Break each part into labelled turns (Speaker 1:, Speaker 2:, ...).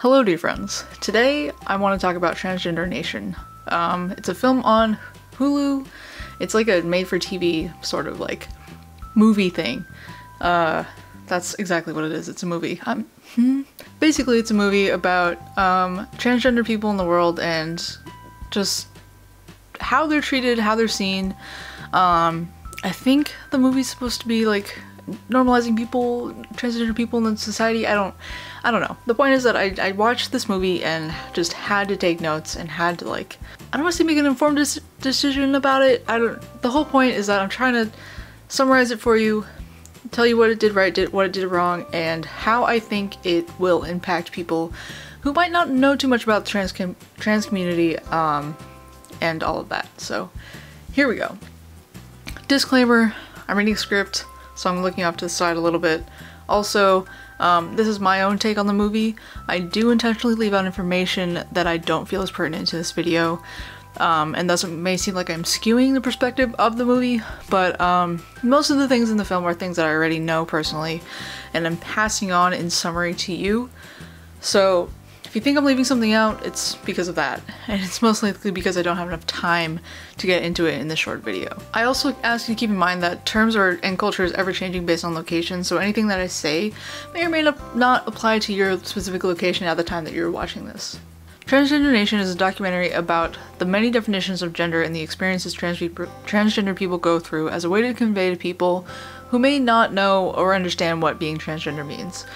Speaker 1: Hello, dear friends. Today I want to talk about Transgender Nation. Um, it's a film on Hulu. It's like a made for TV sort of like movie thing. Uh, that's exactly what it is. It's a movie. Um, hmm. Basically, it's a movie about um, transgender people in the world and just how they're treated, how they're seen. Um, I think the movie's supposed to be like normalizing people, transgender people in society. I don't, I don't know. The point is that I, I watched this movie and just had to take notes and had to like, I don't want to make an informed decision about it. I don't. The whole point is that I'm trying to summarize it for you, tell you what it did right, did what it did wrong, and how I think it will impact people who might not know too much about the trans com- trans community um, and all of that. So here we go. Disclaimer: I'm reading a script so I'm looking off to the side a little bit. Also, um, this is my own take on the movie. I do intentionally leave out information that I don't feel is pertinent to this video, um, and thus it may seem like I'm skewing the perspective of the movie, but um, most of the things in the film are things that I already know personally, and I'm passing on in summary to you. So if you think I'm leaving something out, it's because of that, and it's most likely because I don't have enough time to get into it in this short video. I also ask you to keep in mind that terms are, and culture is ever changing based on location, so anything that I say may or may not apply to your specific location at the time that you're watching this. Transgender Nation is a documentary about the many definitions of gender and the experiences trans transgender people go through as a way to convey to people who may not know or understand what being transgender means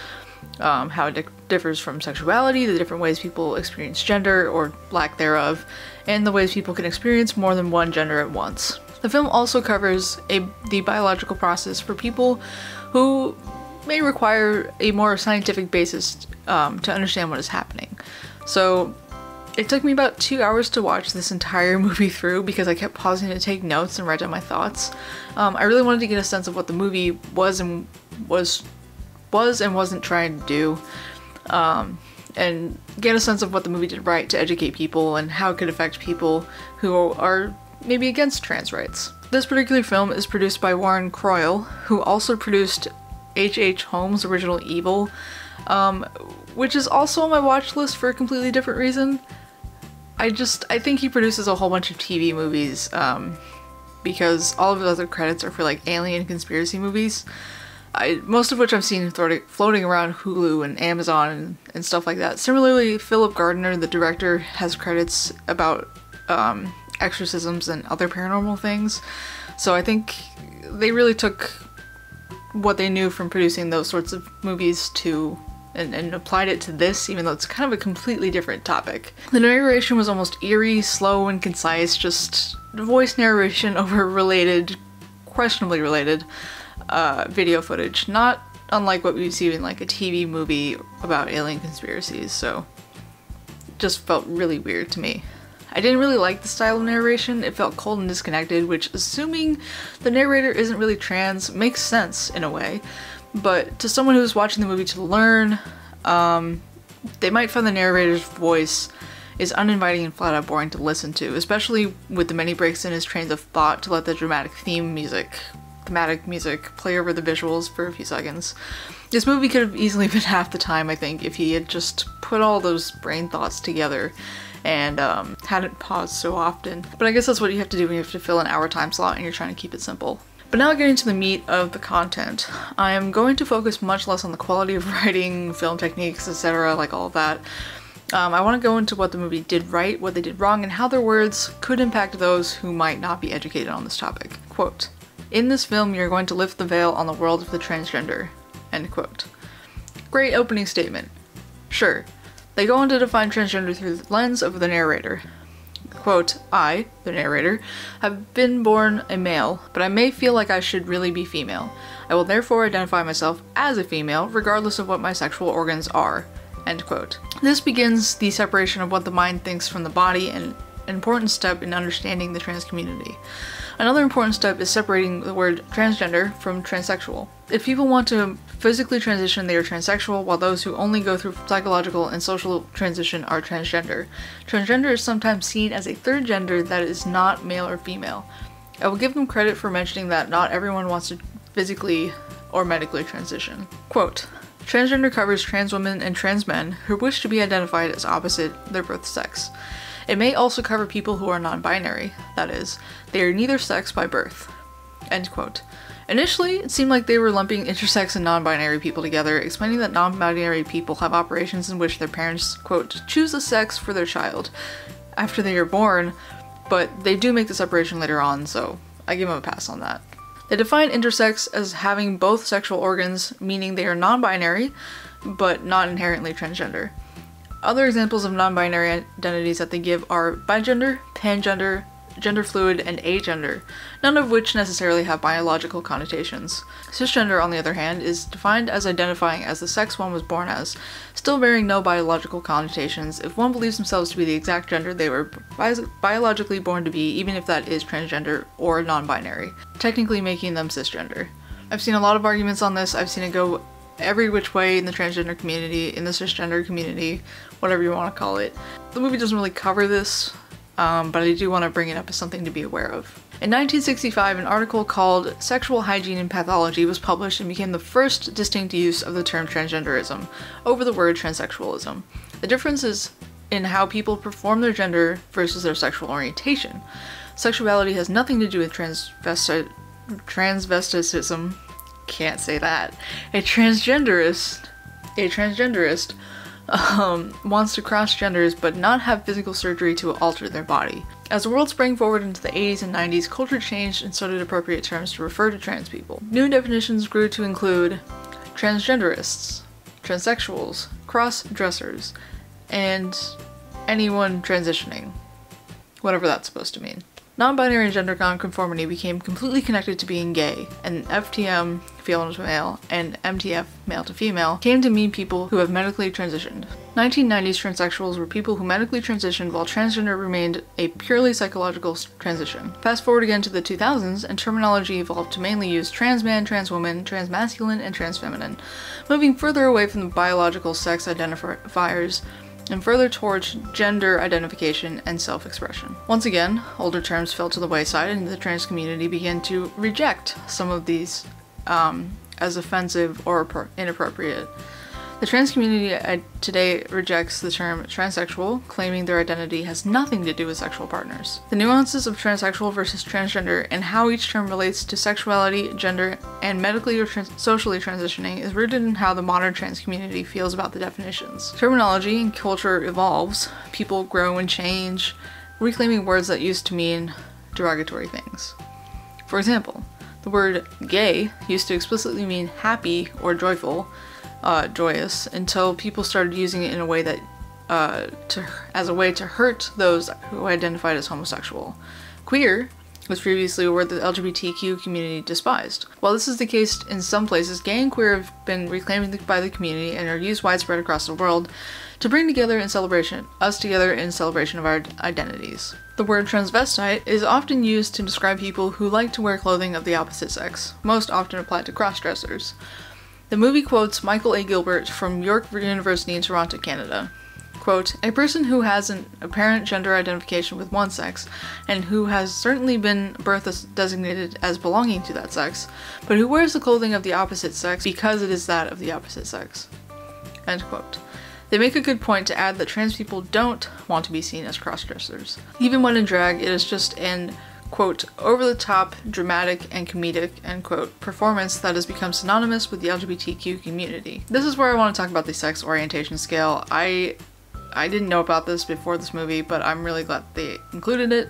Speaker 1: um, how it di differs from sexuality, the different ways people experience gender or lack thereof, and the ways people can experience more than one gender at once. The film also covers a, the biological process for people who may require a more scientific basis um, to understand what is happening. So it took me about two hours to watch this entire movie through because I kept pausing to take notes and write down my thoughts. Um, I really wanted to get a sense of what the movie was and was was and wasn't trying to do, um, and get a sense of what the movie did right to educate people and how it could affect people who are maybe against trans rights. This particular film is produced by Warren Croyle, who also produced H.H. H. Holmes' original Evil, um, which is also on my watch list for a completely different reason. I just, I think he produces a whole bunch of TV movies, um, because all of his other credits are for like alien conspiracy movies. I, most of which I've seen floating around Hulu and Amazon and, and, stuff like that. Similarly, Philip Gardner, the director, has credits about um, exorcisms and other paranormal things. So I think they really took what they knew from producing those sorts of movies to and, and, applied it to this, even though it's kind of a completely different topic. The narration was almost eerie, slow, and concise, just voice narration over related, questionably related uh, video footage, not unlike what we see in like a TV movie about alien conspiracies, so just felt really weird to me. I didn't really like the style of narration, it felt cold and disconnected, which assuming the narrator isn't really trans makes sense in a way, but to someone who's watching the movie to learn, um, they might find the narrator's voice is uninviting and flat out boring to listen to, especially with the many breaks in his trains of thought to let the dramatic theme music thematic music play over the visuals for a few seconds. This movie could have easily been half the time, I think, if he had just put all those brain thoughts together and um, hadn't paused so often. But I guess that's what you have to do when you have to fill an hour time slot and you're trying to keep it simple. But now getting to the meat of the content, I am going to focus much less on the quality of writing, film techniques, etc., like all that. Um, I want to go into what the movie did right, what they did wrong, and how their words could impact those who might not be educated on this topic. Quote, in this film, you're going to lift the veil on the world of the transgender. End quote. Great opening statement. Sure, they go on to define transgender through the lens of the narrator. Quote, I, the narrator, have been born a male, but I may feel like I should really be female. I will therefore identify myself as a female, regardless of what my sexual organs are. End quote. This begins the separation of what the mind thinks from the body and an important step in understanding the trans community. Another important step is separating the word transgender from transsexual. If people want to physically transition, they are transsexual, while those who only go through psychological and social transition are transgender. Transgender is sometimes seen as a third gender that is not male or female. I will give them credit for mentioning that not everyone wants to physically or medically transition. Quote, Transgender covers trans women and trans men who wish to be identified as opposite their birth sex. It may also cover people who are non binary, that is, they are neither sex by birth. End quote. Initially, it seemed like they were lumping intersex and non binary people together, explaining that non binary people have operations in which their parents, quote, choose a sex for their child after they are born, but they do make the separation later on, so I give them a pass on that. They define intersex as having both sexual organs, meaning they are non binary, but not inherently transgender. Other examples of non binary identities that they give are bigender, pangender, gender fluid, and agender, none of which necessarily have biological connotations. Cisgender, on the other hand, is defined as identifying as the sex one was born as, still bearing no biological connotations if one believes themselves to be the exact gender they were bi- biologically born to be, even if that is transgender or non binary, technically making them cisgender. I've seen a lot of arguments on this, I've seen it go every which way in the transgender community, in the cisgender community, whatever you want to call it. The movie doesn't really cover this, um, but I do want to bring it up as something to be aware of. In 1965, an article called Sexual Hygiene and Pathology was published and became the first distinct use of the term transgenderism over the word transsexualism. The difference is in how people perform their gender versus their sexual orientation. Sexuality has nothing to do with transvesti- transvesticism. Can't say that. A transgenderist, a transgenderist um, wants to cross genders but not have physical surgery to alter their body. As the world sprang forward into the 80s and 90s, culture changed and so did appropriate terms to refer to trans people. New definitions grew to include transgenderists, transsexuals, cross dressers, and anyone transitioning, whatever that's supposed to mean. Non binary and gender nonconformity became completely connected to being gay, and FTM, female to male, and MTF, male to female, came to mean people who have medically transitioned. 1990s transsexuals were people who medically transitioned while transgender remained a purely psychological transition. Fast forward again to the 2000s, and terminology evolved to mainly use trans man, trans woman, trans masculine, and trans feminine, moving further away from the biological sex identifiers and further towards gender identification and self expression. Once again, older terms fell to the wayside, and the trans community began to reject some of these um, as offensive or inappropriate. The trans community uh, today rejects the term transsexual, claiming their identity has nothing to do with sexual partners. The nuances of transsexual versus transgender and how each term relates to sexuality, gender, and medically or trans- socially transitioning is rooted in how the modern trans community feels about the definitions. Terminology and culture evolves, people grow and change, reclaiming words that used to mean derogatory things. For example, the word gay used to explicitly mean happy or joyful, uh, joyous until people started using it in a way that uh, to, as a way to hurt those who identified as homosexual. Queer was previously a word the LGBTQ community despised. While this is the case in some places, gay and queer have been reclaimed by the community and are used widespread across the world to bring together in celebration us together in celebration of our identities. The word transvestite is often used to describe people who like to wear clothing of the opposite sex, most often applied to crossdressers. The movie quotes Michael A. Gilbert from York University in Toronto, Canada. Quote, a person who has an apparent gender identification with one sex, and who has certainly been birth designated as belonging to that sex, but who wears the clothing of the opposite sex because it is that of the opposite sex. End quote. They make a good point to add that trans people don't want to be seen as crossdressers. Even when in drag, it is just an quote, over the top, dramatic, and comedic, end quote, performance that has become synonymous with the LGBTQ community. This is where I want to talk about the sex orientation scale. I I didn't know about this before this movie, but I'm really glad they included it.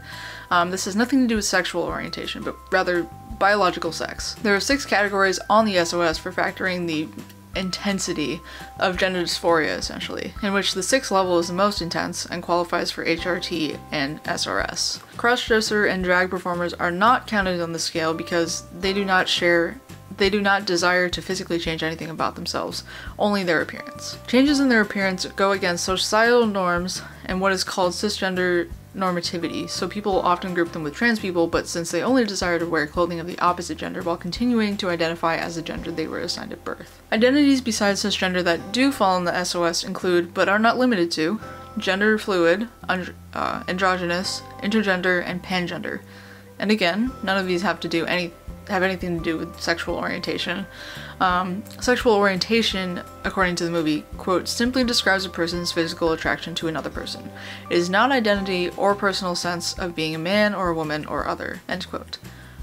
Speaker 1: Um, this has nothing to do with sexual orientation, but rather biological sex. There are six categories on the SOS for factoring the intensity of gender dysphoria, essentially, in which the sixth level is the most intense and qualifies for HRT and SRS. Crossdresser and drag performers are not counted on the scale because they do not share they do not desire to physically change anything about themselves, only their appearance. Changes in their appearance go against societal norms and what is called cisgender normativity, so people often group them with trans people, but since they only desire to wear clothing of the opposite gender while continuing to identify as the gender they were assigned at birth. Identities besides cisgender that do fall in the SOS include, but are not limited to, gender fluid, uh, androgynous, intergender, and pangender. And again, none of these have to do any have anything to do with sexual orientation. Um, sexual orientation, according to the movie, quote, simply describes a person's physical attraction to another person. It is not identity or personal sense of being a man or a woman or other, end quote.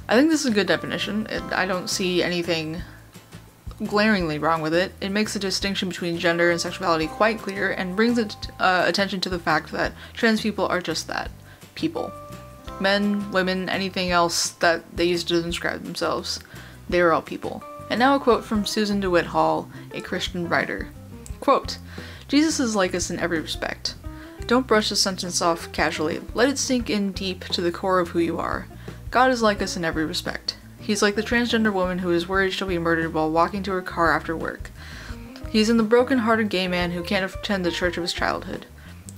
Speaker 1: I think this is a good definition. It, I don't see anything glaringly wrong with it. It makes the distinction between gender and sexuality quite clear and brings it, uh, attention to the fact that trans people are just that people men, women, anything else that they used to describe themselves. They are all people. And now a quote from Susan DeWitt Hall, a Christian writer. Quote, Jesus is like us in every respect. Don't brush the sentence off casually. Let it sink in deep to the core of who you are. God is like us in every respect. He's like the transgender woman who is worried she'll be murdered while walking to her car after work. He's in the broken-hearted gay man who can't attend the church of his childhood.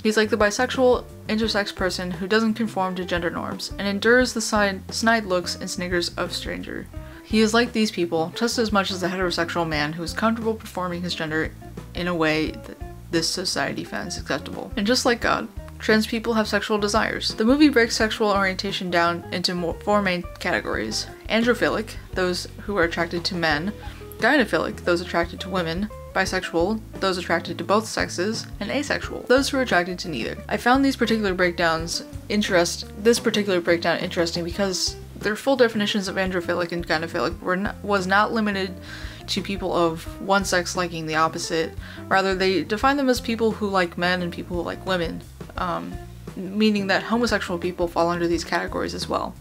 Speaker 1: He's like the bisexual, intersex person who doesn't conform to gender norms and endures the snide looks and sniggers of stranger. He is like these people just as much as the heterosexual man who is comfortable performing his gender in a way that this society finds acceptable. And just like God, trans people have sexual desires. The movie breaks sexual orientation down into four main categories. Androphilic, those who are attracted to men, gynophilic, those attracted to women, bisexual, those attracted to both sexes, and asexual, those who are attracted to neither. I found these particular breakdowns interest this particular breakdown interesting because their full definitions of androphilic and gynophilic were was not limited to people of one sex liking the opposite. Rather, they define them as people who like men and people who like women, um, meaning that homosexual people fall under these categories as well.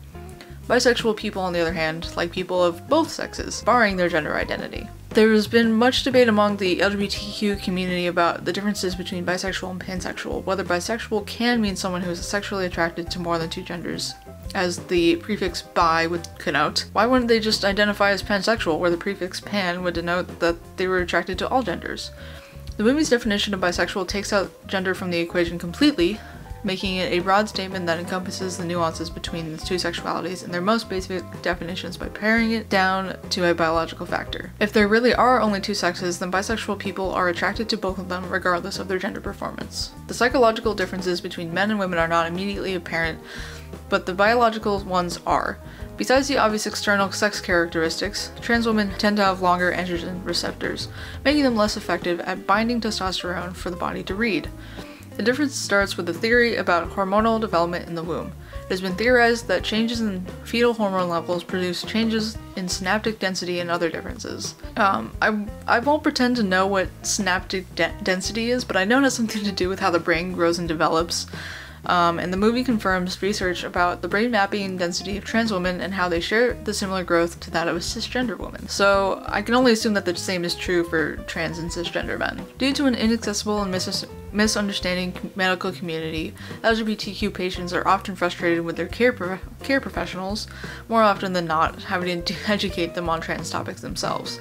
Speaker 1: Bisexual people, on the other hand, like people of both sexes, barring their gender identity. There has been much debate among the LGBTQ community about the differences between bisexual and pansexual, whether bisexual can mean someone who is sexually attracted to more than two genders, as the prefix bi would connote. Why wouldn't they just identify as pansexual, where the prefix pan would denote that they were attracted to all genders? The movie's definition of bisexual takes out gender from the equation completely, making it a broad statement that encompasses the nuances between the two sexualities and their most basic definitions by paring it down to a biological factor. If there really are only two sexes, then bisexual people are attracted to both of them regardless of their gender performance. The psychological differences between men and women are not immediately apparent, but the biological ones are. Besides the obvious external sex characteristics, trans women tend to have longer androgen receptors, making them less effective at binding testosterone for the body to read. The difference starts with a theory about hormonal development in the womb. It has been theorized that changes in fetal hormone levels produce changes in synaptic density and other differences. Um, I, I won't pretend to know what synaptic de density is, but I know it has something to do with how the brain grows and develops. Um, and the movie confirms research about the brain mapping density of trans women and how they share the similar growth to that of a cisgender woman. So I can only assume that the same is true for trans and cisgender men. Due to an inaccessible and mis misunderstanding medical community, LGBTQ patients are often frustrated with their care, pro care professionals, more often than not having to educate them on trans topics themselves.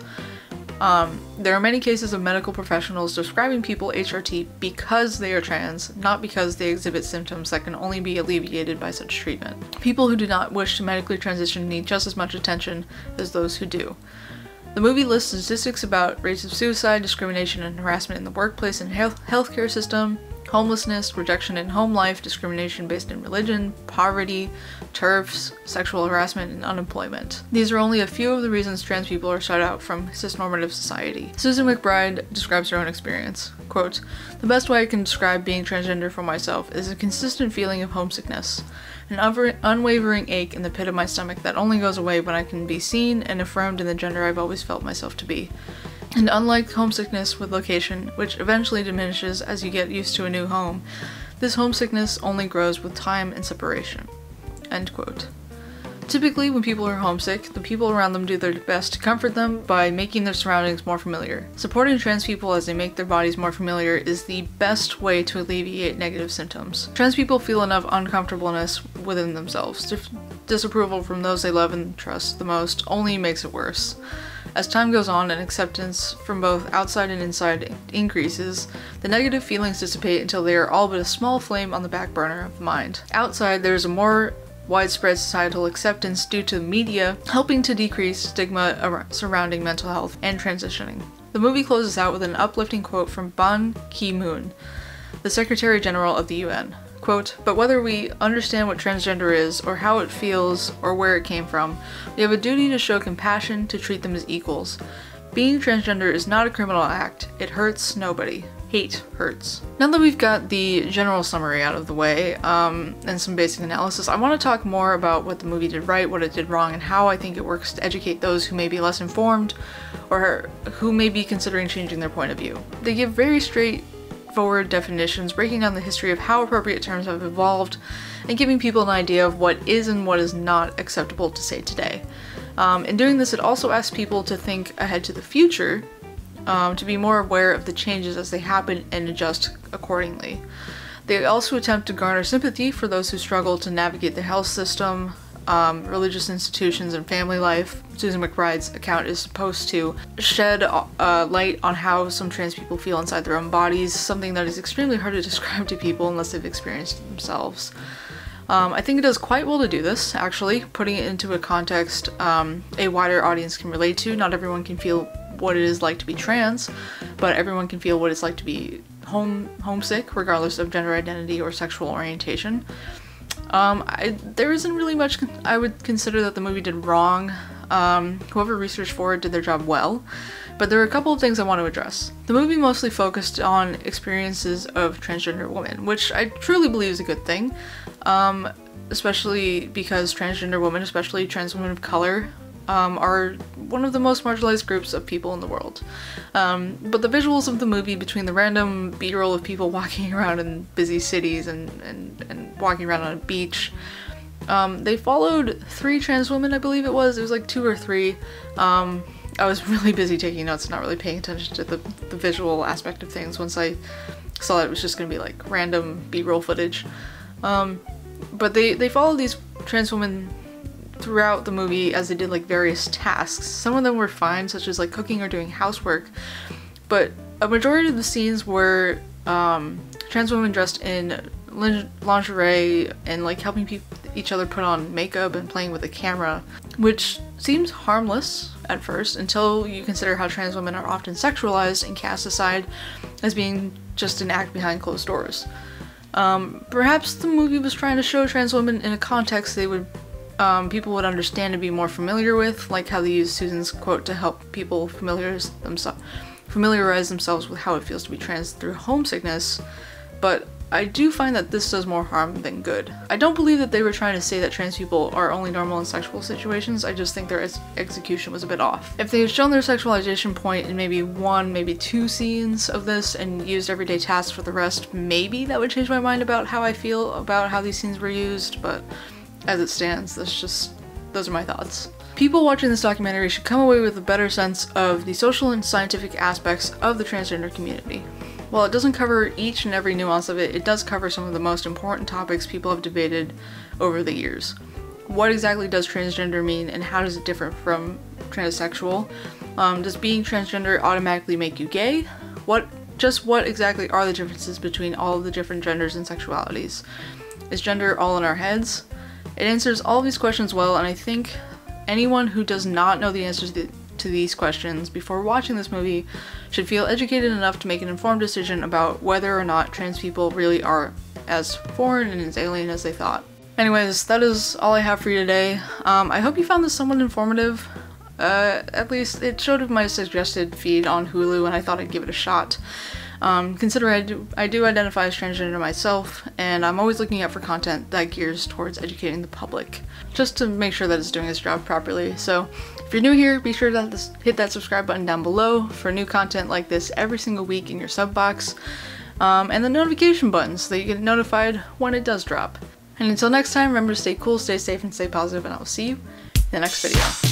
Speaker 1: Um, there are many cases of medical professionals describing people HRT because they are trans, not because they exhibit symptoms that can only be alleviated by such treatment. People who do not wish to medically transition need just as much attention as those who do. The movie lists statistics about rates of suicide, discrimination, and harassment in the workplace and health healthcare system, homelessness, rejection in home life, discrimination based in religion, poverty, TERFs, sexual harassment, and unemployment. These are only a few of the reasons trans people are shut out from cisnormative society. Susan McBride describes her own experience. Quote, The best way I can describe being transgender for myself is a consistent feeling of homesickness, an unwavering ache in the pit of my stomach that only goes away when I can be seen and affirmed in the gender I've always felt myself to be. And unlike homesickness with location, which eventually diminishes as you get used to a new home, this homesickness only grows with time and separation. End quote. Typically, when people are homesick, the people around them do their best to comfort them by making their surroundings more familiar. Supporting trans people as they make their bodies more familiar is the best way to alleviate negative symptoms. Trans people feel enough uncomfortableness within themselves. Dis disapproval from those they love and trust the most only makes it worse. As time goes on and acceptance from both outside and inside increases, the negative feelings dissipate until they are all but a small flame on the back burner of the mind. Outside, there is a more widespread societal acceptance due to media helping to decrease stigma surrounding mental health and transitioning. The movie closes out with an uplifting quote from Ban Ki-moon, the Secretary General of the UN. Quote, but whether we understand what transgender is, or how it feels, or where it came from, we have a duty to show compassion to treat them as equals. Being transgender is not a criminal act. It hurts nobody. Hate hurts. Now that we've got the general summary out of the way, um, and some basic analysis, I want to talk more about what the movie did right, what it did wrong, and how I think it works to educate those who may be less informed, or who may be considering changing their point of view. They give very straightforward definitions, breaking down the history of how appropriate terms have evolved, and giving people an idea of what is and what is not acceptable to say today. Um, in doing this, it also asks people to think ahead to the future, um, to be more aware of the changes as they happen and adjust accordingly. They also attempt to garner sympathy for those who struggle to navigate the health system, um, religious institutions, and family life. Susan McBride's account is supposed to shed uh, light on how some trans people feel inside their own bodies, something that is extremely hard to describe to people unless they've experienced it themselves. Um, I think it does quite well to do this, actually, putting it into a context um, a wider audience can relate to. Not everyone can feel what it is like to be trans, but everyone can feel what it's like to be home homesick, regardless of gender identity or sexual orientation. Um, I, there isn't really much I would consider that the movie did wrong. Um, whoever researched for it did their job well, but there are a couple of things I want to address. The movie mostly focused on experiences of transgender women, which I truly believe is a good thing um, especially because transgender women, especially trans women of color, um, are one of the most marginalized groups of people in the world. Um, but the visuals of the movie between the random b-roll of people walking around in busy cities and, and, and walking around on a beach, um, they followed three trans women, I believe it was. It was like two or three. Um, I was really busy taking notes, and not really paying attention to the, the visual aspect of things once I saw that it was just gonna be like random b-roll footage. Um, but they, they follow these trans women throughout the movie as they did like various tasks. Some of them were fine, such as like cooking or doing housework, but a majority of the scenes were um, trans women dressed in lingerie and like helping each other put on makeup and playing with a camera, which seems harmless at first until you consider how trans women are often sexualized and cast aside as being just an act behind closed doors. Um, perhaps the movie was trying to show trans women in a context they would um, people would understand and be more familiar with, like how they use Susan's quote to help people familiarize themselves familiarize themselves with how it feels to be trans through homesickness. But I do find that this does more harm than good. I don't believe that they were trying to say that trans people are only normal in sexual situations, I just think their ex execution was a bit off. If they had shown their sexualization point in maybe one, maybe two scenes of this and used everyday tasks for the rest, maybe that would change my mind about how I feel about how these scenes were used, but as it stands, that's just, those are my thoughts. People watching this documentary should come away with a better sense of the social and scientific aspects of the transgender community. While it doesn't cover each and every nuance of it, it does cover some of the most important topics people have debated over the years. What exactly does transgender mean and how does it differ from transsexual? Um, does being transgender automatically make you gay? What just what exactly are the differences between all of the different genders and sexualities? Is gender all in our heads? It answers all these questions well and I think anyone who does not know the answers to these questions before watching this movie should feel educated enough to make an informed decision about whether or not trans people really are as foreign and as alien as they thought. Anyways, that is all I have for you today. Um, I hope you found this somewhat informative. Uh, at least it showed up my suggested feed on Hulu and I thought I'd give it a shot. Um, consider I do, I do identify as transgender myself, and I'm always looking out for content that gears towards educating the public, just to make sure that it's doing its job properly. So if you're new here, be sure to hit that subscribe button down below for new content like this every single week in your sub box, um, and the notification button so that you get notified when it does drop. And until next time, remember to stay cool, stay safe, and stay positive, and I will see you in the next video.